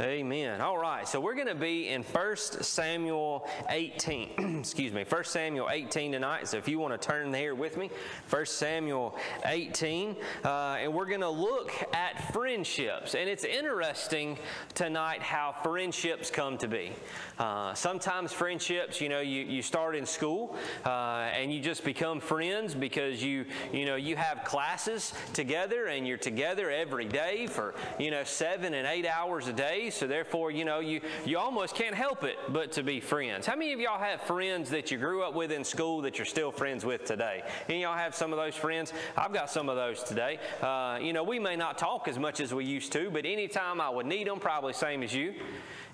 Amen. All right, so we're going to be in 1 Samuel 18. Excuse me, 1 Samuel 18 tonight. So if you want to turn there with me, 1 Samuel 18. Uh, and we're going to look at friendships. And it's interesting tonight how friendships come to be. Uh, sometimes friendships, you know, you, you start in school uh, and you just become friends because you, you know, you have classes together and you're together every day for, you know, seven and eight hours a day so therefore, you know, you, you almost can't help it but to be friends. How many of y'all have friends that you grew up with in school that you're still friends with today? And y'all have some of those friends? I've got some of those today. Uh, you know, we may not talk as much as we used to, but anytime I would need them, probably same as you.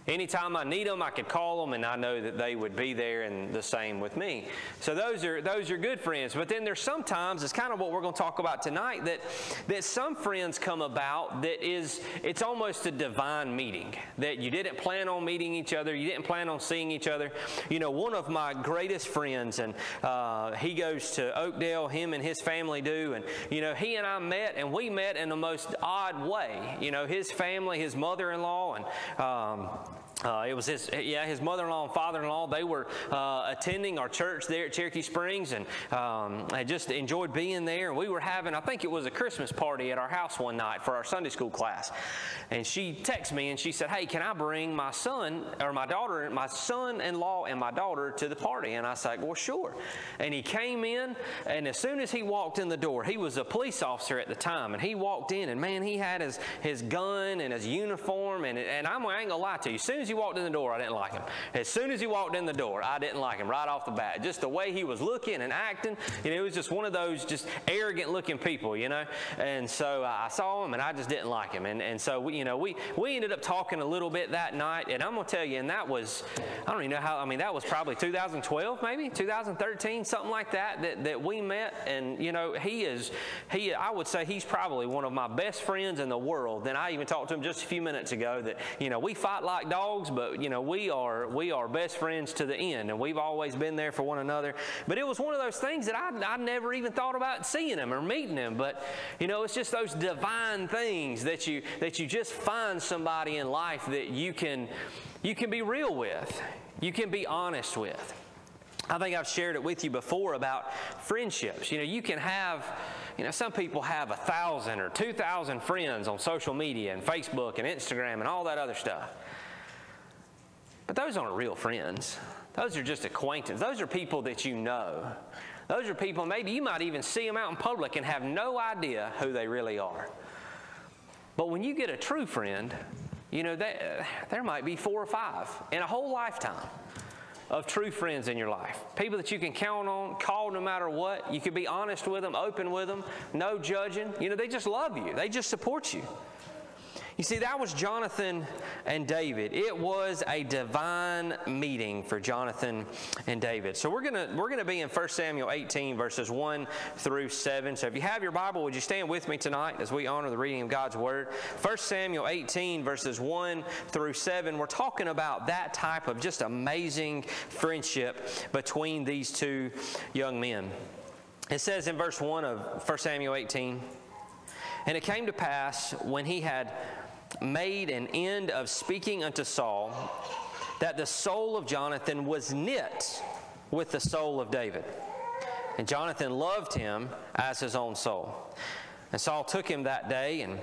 Anytime I need them, I could call them, and I know that they would be there, and the same with me. So those are those are good friends. But then there's sometimes it's kind of what we're going to talk about tonight that that some friends come about that is it's almost a divine meeting that you didn't plan on meeting each other, you didn't plan on seeing each other. You know, one of my greatest friends, and uh, he goes to Oakdale. Him and his family do, and you know, he and I met, and we met in the most odd way. You know, his family, his mother-in-law, and um, uh, it was his, yeah, his mother-in-law and father-in-law. They were uh, attending our church there at Cherokee Springs, and um, I just enjoyed being there. And we were having, I think it was a Christmas party at our house one night for our Sunday school class. And she texted me and she said, "Hey, can I bring my son or my daughter, and my son-in-law and my daughter to the party?" And I said, "Well, sure." And he came in, and as soon as he walked in the door, he was a police officer at the time, and he walked in, and man, he had his his gun and his uniform, and and I'm, I ain't gonna lie to you. As soon as he walked in the door, I didn't like him. As soon as he walked in the door, I didn't like him right off the bat. Just the way he was looking and acting, you know, it was just one of those just arrogant looking people, you know. And so uh, I saw him and I just didn't like him. And, and so, we, you know, we, we ended up talking a little bit that night. And I'm going to tell you, and that was, I don't even know how, I mean, that was probably 2012, maybe 2013, something like that, that, that we met. And, you know, he is, he, I would say he's probably one of my best friends in the world. Then I even talked to him just a few minutes ago that, you know, we fight like dogs dogs, but you know, we are we are best friends to the end, and we've always been there for one another. But it was one of those things that I, I never even thought about seeing him or meeting him. But you know, it's just those divine things that you that you just find somebody in life that you can you can be real with, you can be honest with. I think I've shared it with you before about friendships. You know, you can have, you know, some people have a thousand or two thousand friends on social media and Facebook and Instagram and all that other stuff. But those aren't real friends. Those are just acquaintances. Those are people that you know. Those are people, maybe you might even see them out in public and have no idea who they really are. But when you get a true friend, you know, they, there might be four or five in a whole lifetime of true friends in your life. People that you can count on, call no matter what. You can be honest with them, open with them, no judging. You know, they just love you, they just support you. You see, that was Jonathan and David. It was a divine meeting for Jonathan and David. So we're gonna we're gonna be in 1 Samuel 18, verses 1 through 7. So if you have your Bible, would you stand with me tonight as we honor the reading of God's Word? 1 Samuel 18, verses 1 through 7. We're talking about that type of just amazing friendship between these two young men. It says in verse 1 of 1 Samuel 18, and it came to pass when he had made an end of speaking unto Saul that the soul of Jonathan was knit with the soul of David. And Jonathan loved him as his own soul. And Saul took him that day and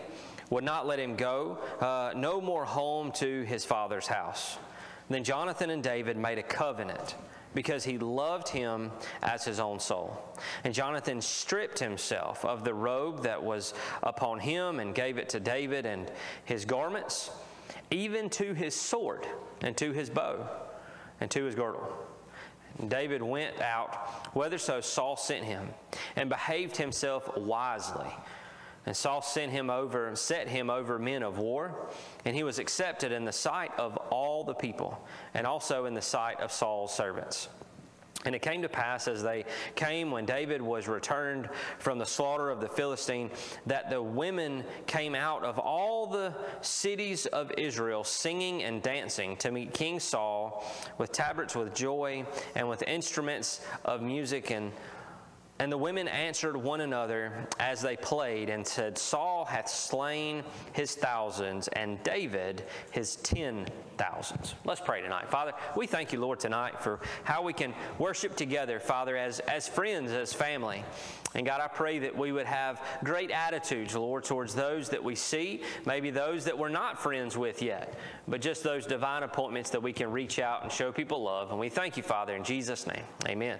would not let him go, uh, no more home to his father's house. Then Jonathan and David made a covenant because he loved him as his own soul. And Jonathan stripped himself of the robe that was upon him and gave it to David and his garments, even to his sword and to his bow and to his girdle. David went out whither so Saul sent him and behaved himself wisely. And Saul sent him over, and set him over men of war, and he was accepted in the sight of all the people, and also in the sight of Saul's servants. And it came to pass as they came when David was returned from the slaughter of the Philistine that the women came out of all the cities of Israel singing and dancing to meet King Saul with tabrets with joy and with instruments of music and And the women answered one another as they played and said, Saul hath slain his thousands, and David his ten thousands. Let's pray tonight. Father, we thank you, Lord, tonight for how we can worship together, Father, as, as friends, as family. And God, I pray that we would have great attitudes, Lord, towards those that we see, maybe those that we're not friends with yet, but just those divine appointments that we can reach out and show people love. And we thank you, Father, in Jesus' name. Amen.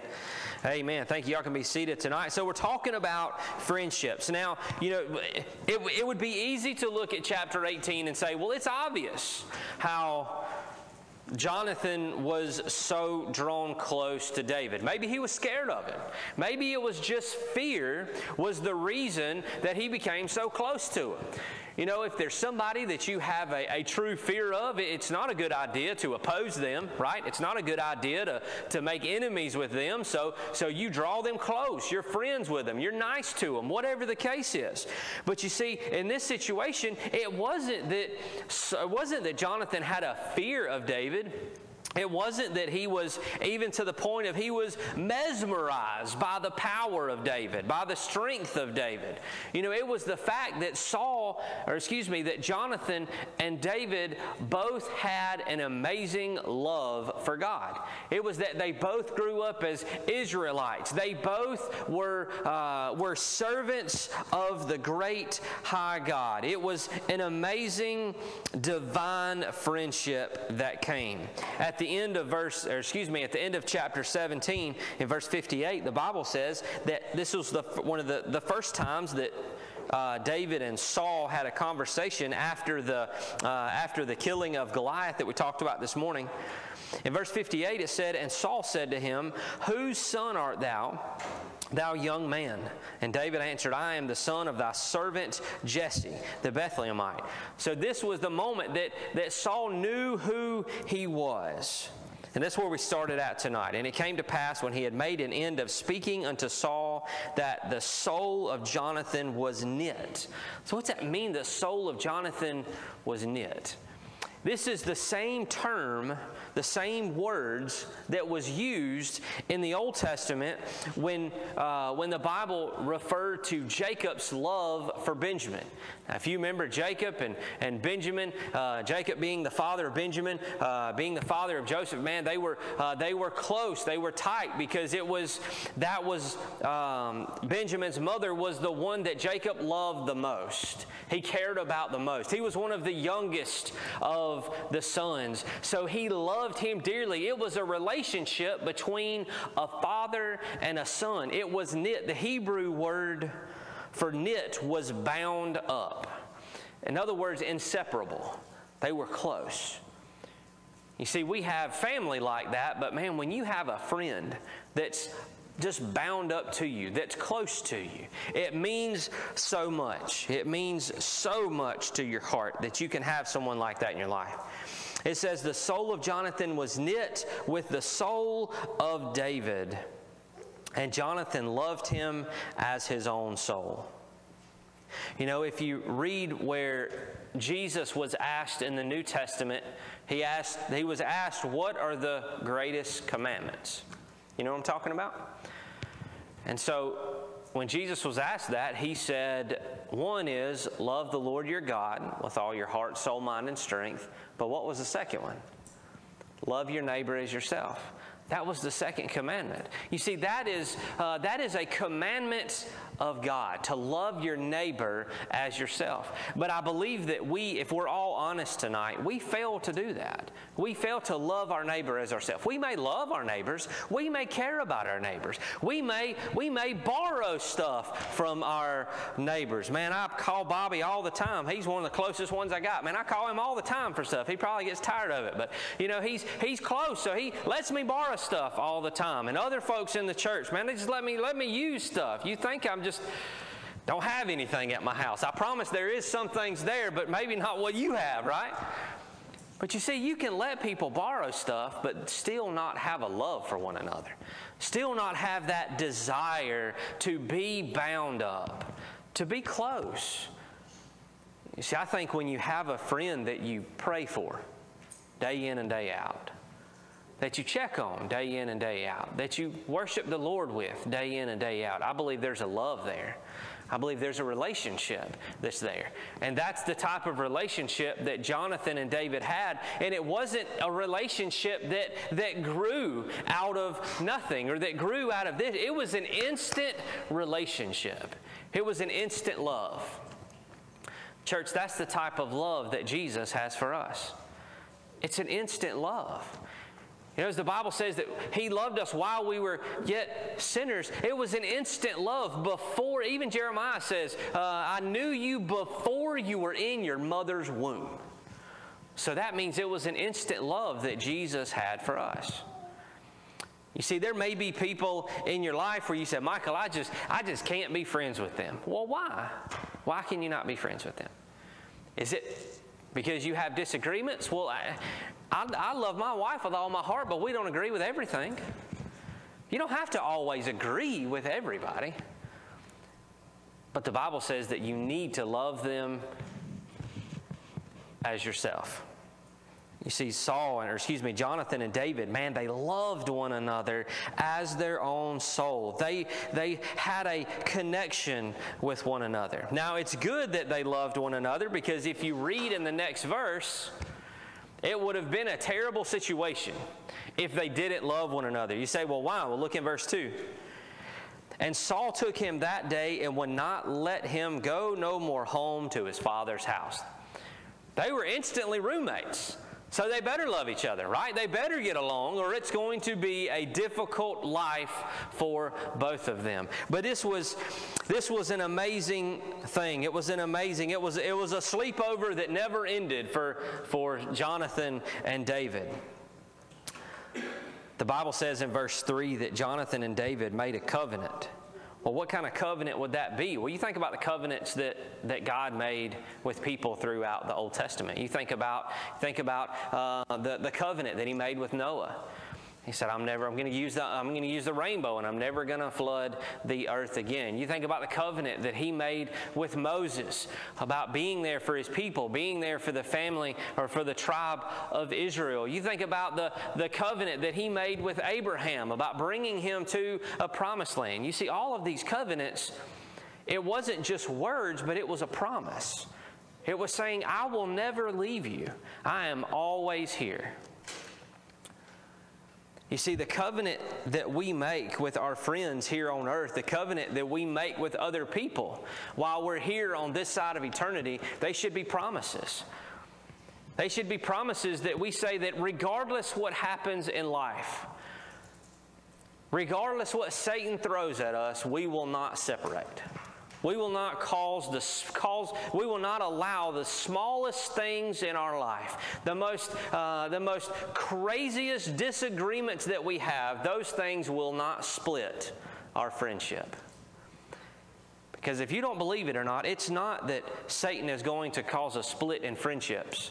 Amen. Thank you. Y'all can be seated tonight. So we're talking about friendships. Now, you know, it, it would be easy to look at chapter 18 and say, well, it's obvious how Jonathan was so drawn close to David. Maybe he was scared of him. Maybe it was just fear was the reason that he became so close to him. You know, if there's somebody that you have a, a, true fear of, it's not a good idea to oppose them, right? It's not a good idea to, to make enemies with them. So, so you draw them close. You're friends with them. You're nice to them, whatever the case is. But you see, in this situation, it wasn't that, it wasn't that Jonathan had a fear of David. It wasn't that he was even to the point of he was mesmerized by the power of David, by the strength of David. You know, it was the fact that Saul, or excuse me, that Jonathan and David both had an amazing love for God. It was that they both grew up as Israelites. They both were, uh, were servants of the great high God. It was an amazing divine friendship that came. At the end of verse, or excuse me, at the end of chapter 17, in verse 58, the Bible says that this was the, one of the, the first times that uh, David and Saul had a conversation after the, uh, after the killing of Goliath that we talked about this morning. In verse 58, it said, And Saul said to him, Whose son art thou? thou young man? And David answered, I am the son of thy servant Jesse, the Bethlehemite. So this was the moment that, that Saul knew who he was. And that's where we started at tonight. And it came to pass when he had made an end of speaking unto Saul that the soul of Jonathan was knit. So, what's that mean? The soul of Jonathan was knit. This is the same term, the same words that was used in the Old Testament when, uh, when the Bible referred to Jacob's love for Benjamin. Now, if you remember Jacob and, and Benjamin, uh, Jacob being the father of Benjamin, uh, being the father of Joseph, man, they were, uh, they were close, they were tight because it was, that was, um, Benjamin's mother was the one that Jacob loved the most. He cared about the most. He was one of the youngest of of the sons. So he loved him dearly. It was a relationship between a father and a son. It was knit. The Hebrew word for knit was bound up. In other words, inseparable. They were close. You see, we have family like that, but man, when you have a friend that's just bound up to you, that's close to you. It means so much. It means so much to your heart that you can have someone like that in your life. It says, The soul of Jonathan was knit with the soul of David, and Jonathan loved him as his own soul. You know, if you read where Jesus was asked in the New Testament, he, asked, he was asked, What are the greatest commandments? You know what I'm talking about? And so when Jesus was asked that, he said, One is love the Lord your God with all your heart, soul, mind, and strength. But what was the second one? Love your neighbor as yourself. That was the second commandment. You see, that is, uh, that is a commandment of God, to love your neighbor as yourself. But I believe that we, if we're all honest tonight, we fail to do that. We fail to love our neighbor as ourselves. We may love our neighbors, we may care about our neighbors, we may, we may borrow stuff from our neighbors. Man, I call Bobby all the time. He's one of the closest ones I got. Man, I call him all the time for stuff. He probably gets tired of it, but you know, he's he's close, so he lets me borrow stuff all the time. And other folks in the church, man, they just let me let me use stuff. You think I'm just just don't have anything at my house. I promise there is some things there, but maybe not what you have, right? But you see, you can let people borrow stuff, but still not have a love for one another. Still not have that desire to be bound up, to be close. You see, I think when you have a friend that you pray for day in and day out, that you check on day in and day out, that you worship the Lord with day in and day out. I believe there's a love there. I believe there's a relationship that's there. And that's the type of relationship that Jonathan and David had. And it wasn't a relationship that, that grew out of nothing or that grew out of this. It was an instant relationship, it was an instant love. Church, that's the type of love that Jesus has for us. It's an instant love. You know, as the Bible says that He loved us while we were yet sinners, it was an instant love before, even Jeremiah says, uh, I knew you before you were in your mother's womb. So that means it was an instant love that Jesus had for us. You see, there may be people in your life where you say, Michael, I just, I just can't be friends with them. Well, why? Why can you not be friends with them? Is it because you have disagreements? Well, I, I, I love my wife with all my heart, but we don't agree with everything. You don't have to always agree with everybody. But the Bible says that you need to love them as yourself. You see, Saul, or excuse me, Jonathan and David, man, they loved one another as their own soul. They, they had a connection with one another. Now, it's good that they loved one another because if you read in the next verse, it would have been a terrible situation if they didn't love one another. You say, well, why? Well, look in verse 2. And Saul took him that day and would not let him go no more home to his father's house. They were instantly roommates. So they better love each other, right? They better get along, or it's going to be a difficult life for both of them. But this was this was an amazing thing. It was an amazing. It was it was a sleepover that never ended for for Jonathan and David. The Bible says in verse 3 that Jonathan and David made a covenant. Well, what kind of covenant would that be? Well, you think about the covenants that, that God made with people throughout the Old Testament. You think about, think about uh, the, the covenant that he made with Noah. He said, I'm never, I'm going to use the, I'm going to use the rainbow and I'm never going to flood the earth again. You think about the covenant that he made with Moses about being there for his people, being there for the family or for the tribe of Israel. You think about the, the covenant that he made with Abraham about bringing him to a promised land. You see, all of these covenants, it wasn't just words, but it was a promise. It was saying, I will never leave you. I am always here. You see, the covenant that we make with our friends here on earth, the covenant that we make with other people while we're here on this side of eternity, they should be promises. They should be promises that we say that regardless what happens in life, regardless what Satan throws at us, we will not separate. We will not cause the cause. We will not allow the smallest things in our life, the most uh, the most craziest disagreements that we have. Those things will not split our friendship. Because if you don't believe it or not, it's not that Satan is going to cause a split in friendships,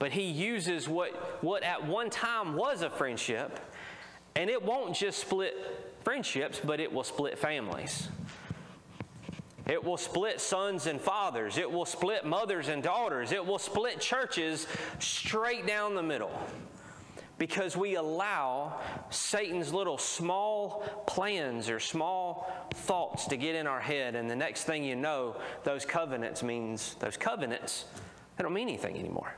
but he uses what what at one time was a friendship, and it won't just split friendships, but it will split families. It will split sons and fathers. It will split mothers and daughters. It will split churches straight down the middle because we allow Satan's little small plans or small thoughts to get in our head. And the next thing you know, those covenants means, those covenants, they don't mean anything anymore.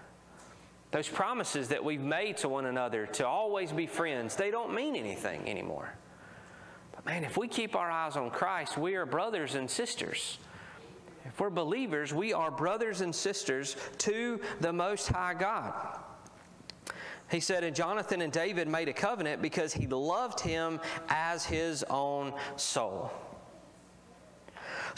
Those promises that we've made to one another to always be friends, they don't mean anything anymore. Man, if we keep our eyes on Christ, we are brothers and sisters. If we're believers, we are brothers and sisters to the Most High God. He said, and Jonathan and David made a covenant because he loved him as his own soul.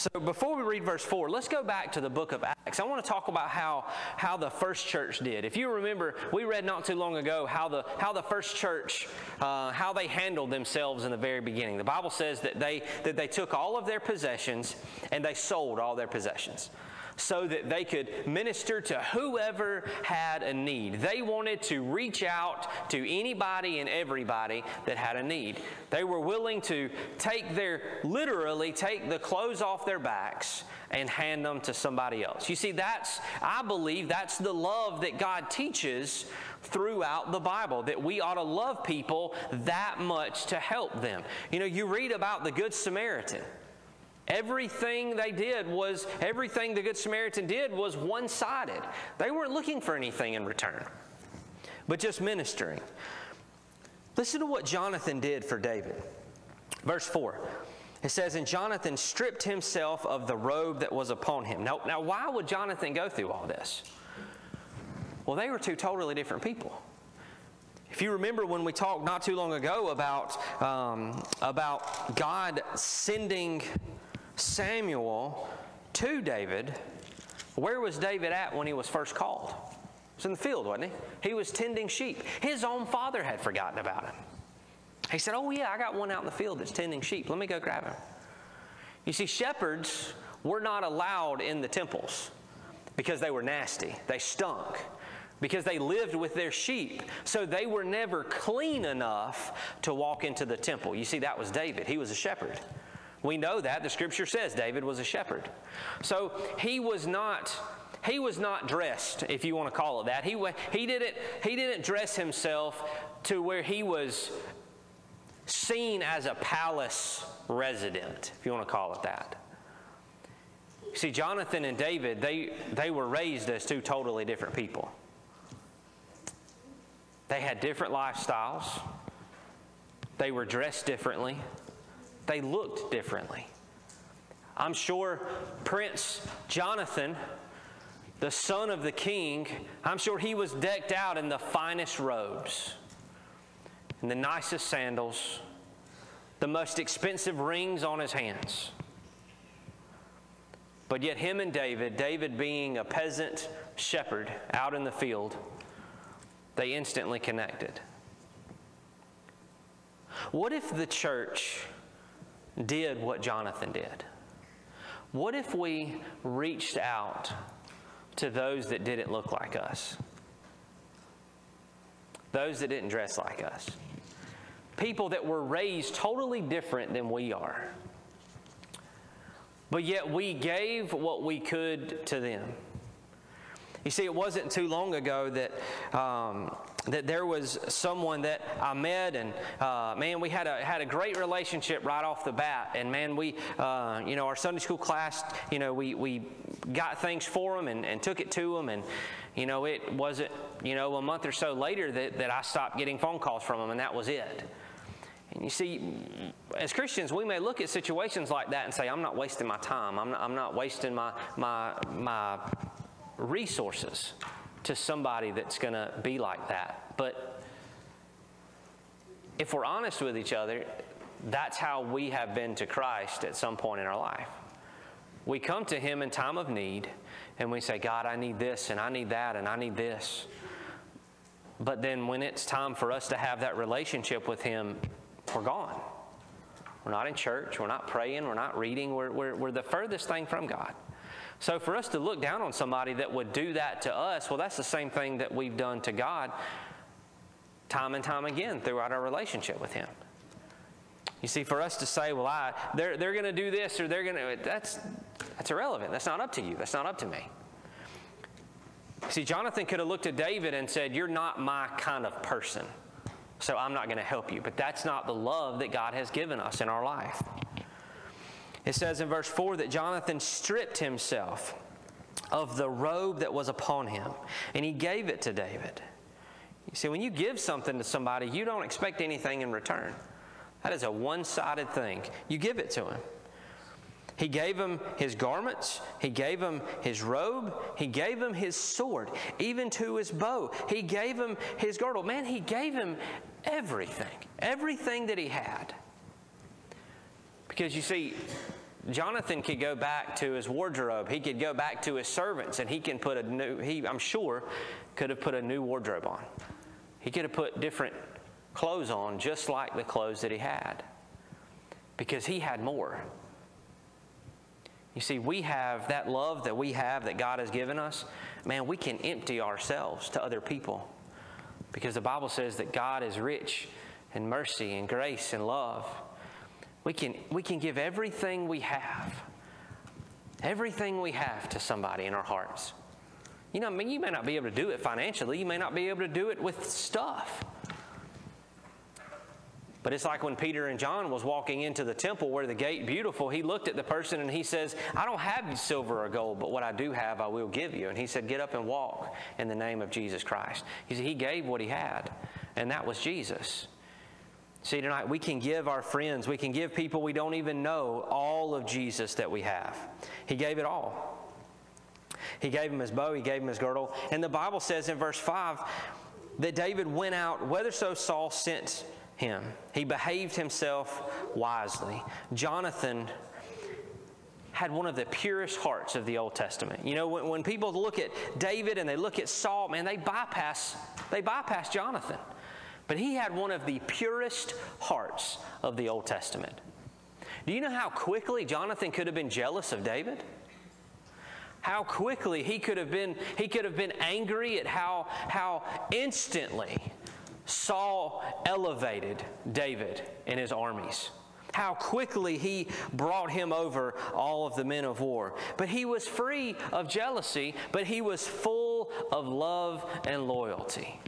So before we read verse 4, let's go back to the book of Acts. I want to talk about how, how the first church did. If you remember, we read not too long ago how the, how the first church, uh, how they handled themselves in the very beginning. The Bible says that they, that they took all of their possessions and they sold all their possessions so that they could minister to whoever had a need. They wanted to reach out to anybody and everybody that had a need. They were willing to take their, literally, take the clothes off their backs and hand them to somebody else. You see, that's, I believe, that's the love that God teaches throughout the Bible that we ought to love people that much to help them. You know, you read about the Good Samaritan. Everything they did was, everything the Good Samaritan did was one sided. They weren't looking for anything in return, but just ministering. Listen to what Jonathan did for David. Verse 4. It says, And Jonathan stripped himself of the robe that was upon him. Now, now, why would Jonathan go through all this? Well, they were two totally different people. If you remember when we talked not too long ago about, um, about God sending Samuel to David, where was David at when he was first called? He was in the field, wasn't he? He was tending sheep. His own father had forgotten about him. He said, Oh, yeah, I got one out in the field that's tending sheep. Let me go grab him. You see, shepherds were not allowed in the temples because they were nasty, they stunk because they lived with their sheep. So they were never clean enough to walk into the temple. You see, that was David. He was a shepherd. We know that. The scripture says David was a shepherd. So he was not. He was not dressed, if you want to call it that. He, he, didn't, he didn't dress himself to where he was seen as a palace resident, if you want to call it that. See, Jonathan and David, they, they were raised as two totally different people. They had different lifestyles. They were dressed differently. They looked differently. I'm sure Prince Jonathan, the son of the king, I'm sure he was decked out in the finest robes, and the nicest sandals, the most expensive rings on his hands. But yet, him and David, David being a peasant shepherd out in the field, they instantly connected. What if the church did what Jonathan did? What if we reached out to those that didn't look like us? Those that didn't dress like us? People that were raised totally different than we are. But yet we gave what we could to them. You see, it wasn't too long ago that um, that there was someone that I met, and uh, man, we had a had a great relationship right off the bat. And man, we, uh, you know, our Sunday school class, you know, we we got things for them and, and took it to them, and you know, it wasn't, you know, a month or so later that that I stopped getting phone calls from them, and that was it. And you see, as Christians, we may look at situations like that and say, I'm not wasting my time. I'm not, I'm not wasting my, my, my resources to somebody that's going to be like that. But if we're honest with each other, that's how we have been to Christ at some point in our life. We come to Him in time of need and we say, God, I need this and I need that and I need this. But then when it's time for us to have that relationship with Him, we're gone. We're not in church. We're not praying. We're not reading. We're, we're, we're the furthest thing from God. So for us to look down on somebody that would do that to us, well, that's the same thing that we've done to God time and time again throughout our relationship with Him. You see, for us to say, well, I, they're, they're going to do this or they're going to, that's, that's irrelevant. That's not up to you. That's not up to me. See, Jonathan could have looked at David and said, You're not my kind of person, so I'm not going to help you. But that's not the love that God has given us in our life. It says in verse 4 that Jonathan stripped himself of the robe that was upon him, and he gave it to David. You see, when you give something to somebody, you don't expect anything in return. That is a one sided thing. You give it to him. He gave him his garments. He gave him his robe. He gave him his sword, even to his bow. He gave him his girdle. Man, he gave him everything, everything that he had. Because you see, Jonathan could go back to his wardrobe. He could go back to his servants and he can put a new, he, I'm sure, could have put a new wardrobe on. He could have put different clothes on just like the clothes that he had because he had more. You see, we have that love that we have that God has given us. Man, we can empty ourselves to other people because the Bible says that God is rich in mercy and grace and love. We can, we can give everything we have, everything we have to somebody in our hearts. You know, I mean, you may not be able to do it financially, you may not be able to do it with stuff. But it's like when Peter and John was walking into the temple where the gate beautiful, he looked at the person and he says, I don't have silver or gold, but what I do have I will give you. And he said, Get up and walk in the name of Jesus Christ. He said he gave what he had, and that was Jesus. See, tonight we can give our friends, we can give people we don't even know all of Jesus that we have. He gave it all. He gave him his bow, he gave him his girdle. And the Bible says in verse 5 that David went out, whether so Saul sent him. He behaved himself wisely. Jonathan had one of the purest hearts of the Old Testament. You know, when, when people look at David and they look at Saul, man, they bypass, they bypass Jonathan. But he had one of the purest hearts of the Old Testament. Do you know how quickly Jonathan could have been jealous of David? How quickly he could have been, he could have been angry at how, how instantly Saul elevated David and his armies. How quickly he brought him over all of the men of war. But he was free of jealousy, but he was full of love and loyalty.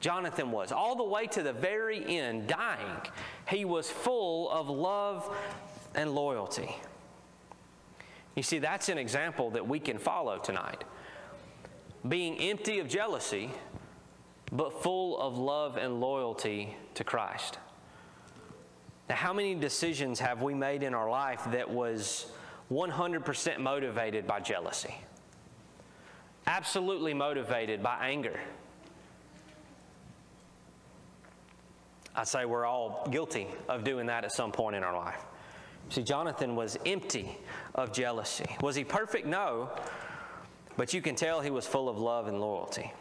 Jonathan was, all the way to the very end, dying. He was full of love and loyalty. You see, that's an example that we can follow tonight. Being empty of jealousy but full of love and loyalty to Christ. Now, how many decisions have we made in our life that was 100% motivated by jealousy? Absolutely motivated by anger. I say we're all guilty of doing that at some point in our life. See, Jonathan was empty of jealousy. Was he perfect? No. But you can tell he was full of love and loyalty.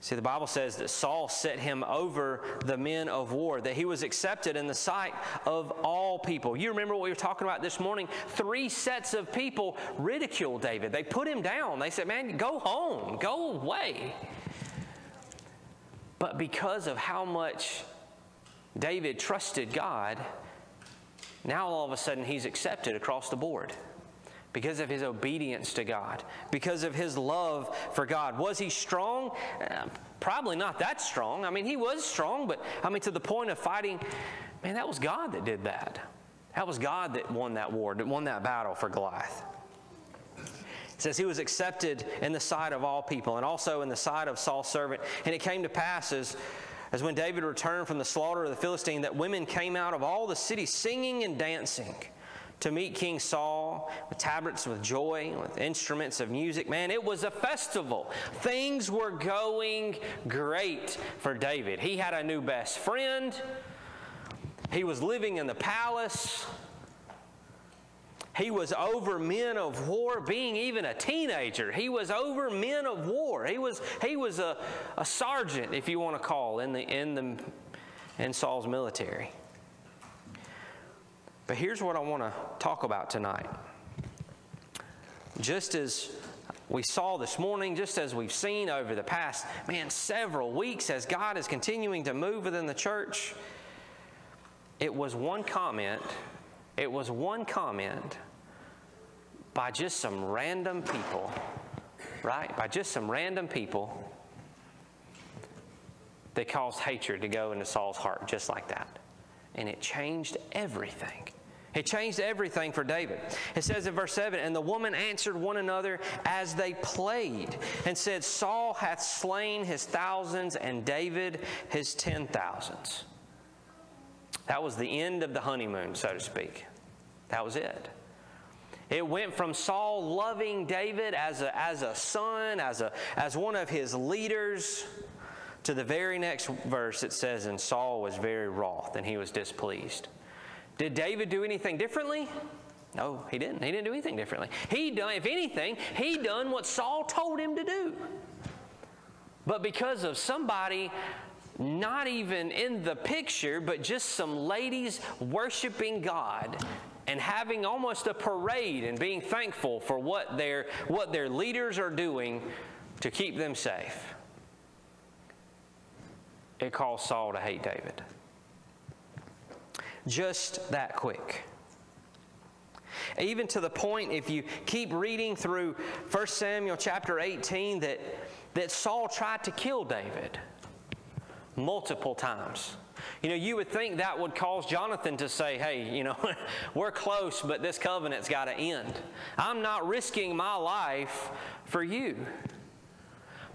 See, the Bible says that Saul set him over the men of war, that he was accepted in the sight of all people. You remember what we were talking about this morning? Three sets of people ridiculed David. They put him down. They said, Man, go home, go away. But because of how much David trusted God, now all of a sudden he's accepted across the board because of his obedience to God, because of his love for God. Was he strong? Uh, probably not that strong. I mean, he was strong, but I mean, to the point of fighting, man, that was God that did that. That was God that won that war, that won that battle for Goliath. It says he was accepted in the sight of all people and also in the sight of Saul's servant. And it came to pass as, as when David returned from the slaughter of the Philistine that women came out of all the cities singing and dancing to meet King Saul with tabrets with joy, with instruments of music. Man, it was a festival. Things were going great for David. He had a new best friend, he was living in the palace. He was over men of war, being even a teenager. He was over men of war. He was, he was a, a sergeant, if you want to call, in, the, in, the, in Saul's military. But here's what I want to talk about tonight. Just as we saw this morning, just as we've seen over the past, man, several weeks as God is continuing to move within the church, it was one comment, it was one comment by just some random people, right? By just some random people that caused hatred to go into Saul's heart just like that and it changed everything. It changed everything for David. It says in verse 7 And the woman answered one another as they played, and said, Saul hath slain his thousands, and David his ten thousands. That was the end of the honeymoon, so to speak. That was it. It went from Saul loving David as a, as a son, as, a, as one of his leaders, to the very next verse, it says, And Saul was very wroth and he was displeased. Did David do anything differently? No, he didn't. He didn't do anything differently. He done, if anything, he done what Saul told him to do. But because of somebody not even in the picture, but just some ladies worshiping God and having almost a parade and being thankful for what their, what their leaders are doing to keep them safe it caused Saul to hate David. Just that quick. Even to the point, if you keep reading through 1 Samuel chapter 18, that, that Saul tried to kill David multiple times. You know, you would think that would cause Jonathan to say, hey, you know, we're close, but this covenant's got to end. I'm not risking my life for you.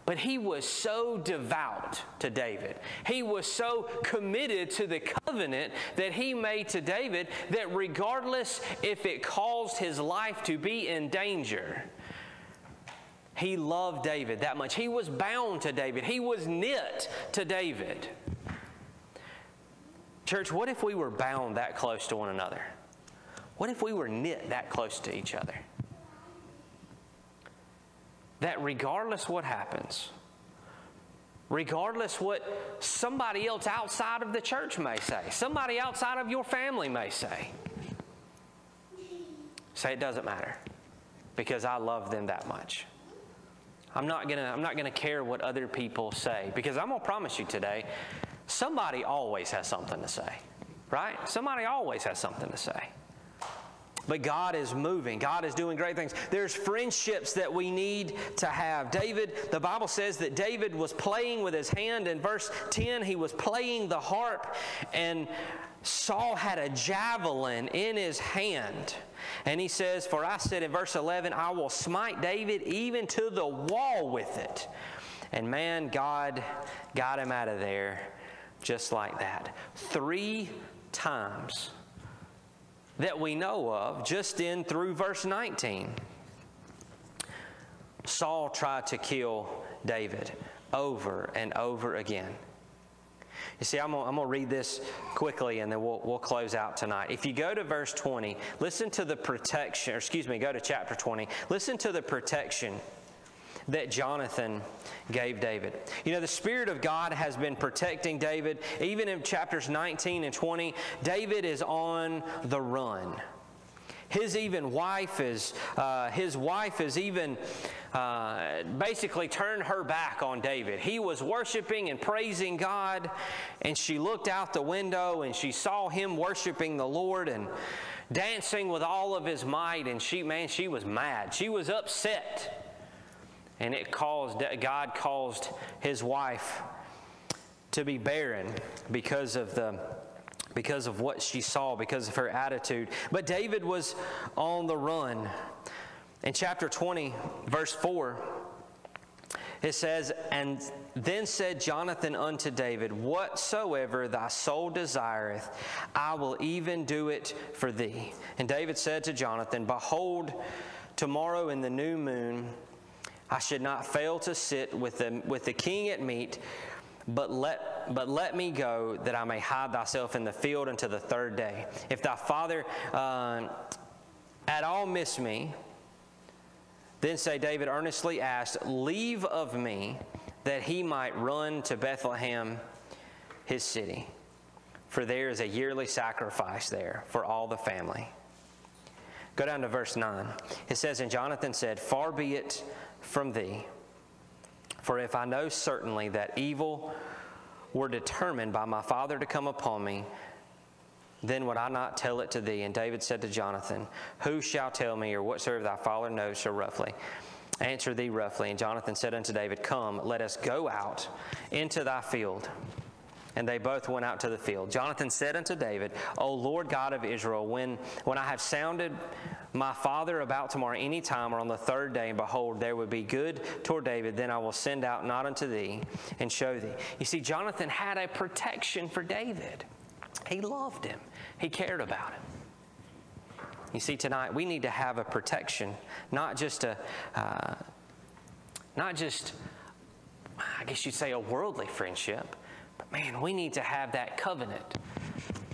But he was so devout to David. He was so committed to the covenant that he made to David that regardless if it caused his life to be in danger, he loved David that much. He was bound to David, he was knit to David. Church, what if we were bound that close to one another? What if we were knit that close to each other? that regardless what happens, regardless what somebody else outside of the church may say, somebody outside of your family may say, say it doesn't matter because I love them that much. I'm not gonna, I'm not gonna care what other people say because I'm gonna promise you today, somebody always has something to say, right? Somebody always has something to say. But God is moving. God is doing great things. There's friendships that we need to have. David, the Bible says that David was playing with his hand. In verse 10, he was playing the harp, and Saul had a javelin in his hand. And he says, For I said in verse 11, I will smite David even to the wall with it. And man, God got him out of there just like that. Three times that we know of just in through verse 19. Saul tried to kill David over and over again. You see, I'm going to read this quickly and then we'll, we'll close out tonight. If you go to verse 20, listen to the protection, or excuse me, go to chapter 20. Listen to the protection that Jonathan gave David. You know, the Spirit of God has been protecting David. Even in chapters 19 and 20, David is on the run. His even wife is, uh, his wife is even uh, basically turned her back on David. He was worshiping and praising God, and she looked out the window and she saw him worshiping the Lord and dancing with all of his might. And she, man, she was mad. She was upset and it caused God caused his wife to be barren because of the because of what she saw because of her attitude. But David was on the run. In chapter 20 verse 4 it says and then said Jonathan unto David whatsoever thy soul desireth I will even do it for thee. And David said to Jonathan behold tomorrow in the new moon I should not fail to sit with the, with the king at meat, but let, but let me go that I may hide thyself in the field until the third day. If thy father uh, at all miss me, then say, David earnestly asked, Leave of me that he might run to Bethlehem, his city. For there is a yearly sacrifice there for all the family. Go down to verse 9. It says, And Jonathan said, Far be it from thee. For if I know certainly that evil were determined by my father to come upon me, then would I not tell it to thee? And David said to Jonathan, Who shall tell me, or whatsoever thy father knows so roughly? Answer thee roughly. And Jonathan said unto David, Come, let us go out into thy field. And they both went out to the field. Jonathan said unto David, O Lord God of Israel, when, when I have sounded my father about tomorrow any time or on the third day, and behold, there would be good toward David, then I will send out not unto thee and show thee. You see, Jonathan had a protection for David. He loved him, he cared about him. You see, tonight we need to have a protection, not just a, uh, not just, I guess you'd say, a worldly friendship, but man, we need to have that covenant,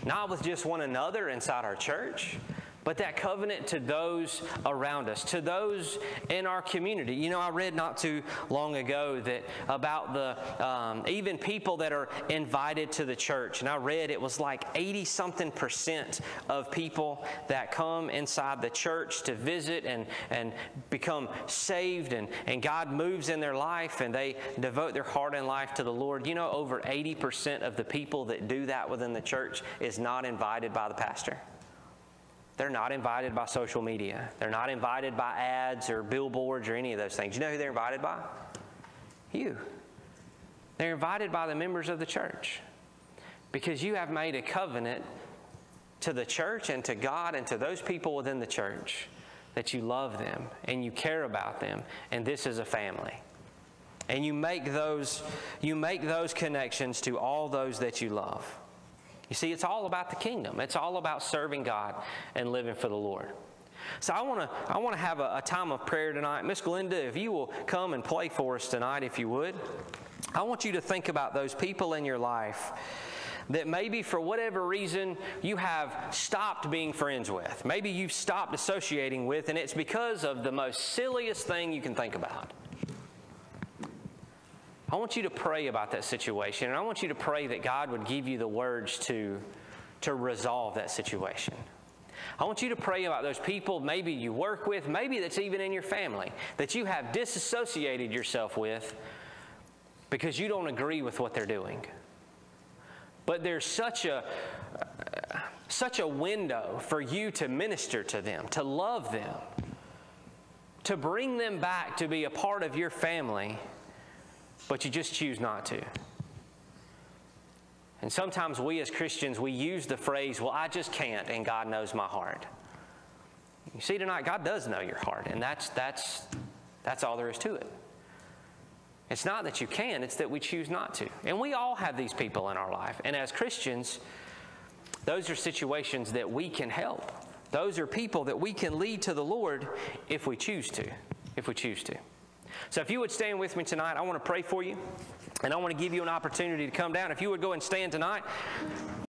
not with just one another inside our church, but that covenant to those around us, to those in our community. You know, I read not too long ago that about the um, even people that are invited to the church, and I read it was like 80 something percent of people that come inside the church to visit and, and become saved, and, and God moves in their life and they devote their heart and life to the Lord. You know, over 80% of the people that do that within the church is not invited by the pastor. They're not invited by social media. They're not invited by ads or billboards or any of those things. You know who they're invited by? You. They're invited by the members of the church because you have made a covenant to the church and to God and to those people within the church that you love them and you care about them and this is a family. And you make those you make those connections to all those that you love. You see, it's all about the kingdom. It's all about serving God and living for the Lord. So I want to I want to have a, a time of prayer tonight. Miss Glenda, if you will come and play for us tonight, if you would. I want you to think about those people in your life that maybe for whatever reason you have stopped being friends with. Maybe you've stopped associating with, and it's because of the most silliest thing you can think about. I want you to pray about that situation, and I want you to pray that God would give you the words to, to resolve that situation. I want you to pray about those people maybe you work with, maybe that's even in your family, that you have disassociated yourself with because you don't agree with what they're doing. But there's such a such a window for you to minister to them, to love them, to bring them back to be a part of your family, but you just choose not to. And sometimes we as Christians, we use the phrase, well, I just can't, and God knows my heart. You see tonight, God does know your heart, and that's, that's, that's all there is to it. It's not that you can, it's that we choose not to. And we all have these people in our life. And as Christians, those are situations that we can help. Those are people that we can lead to the Lord if we choose to. If we choose to. So if you would stand with me tonight, I want to pray for you. And I want to give you an opportunity to come down. If you would go and stand tonight.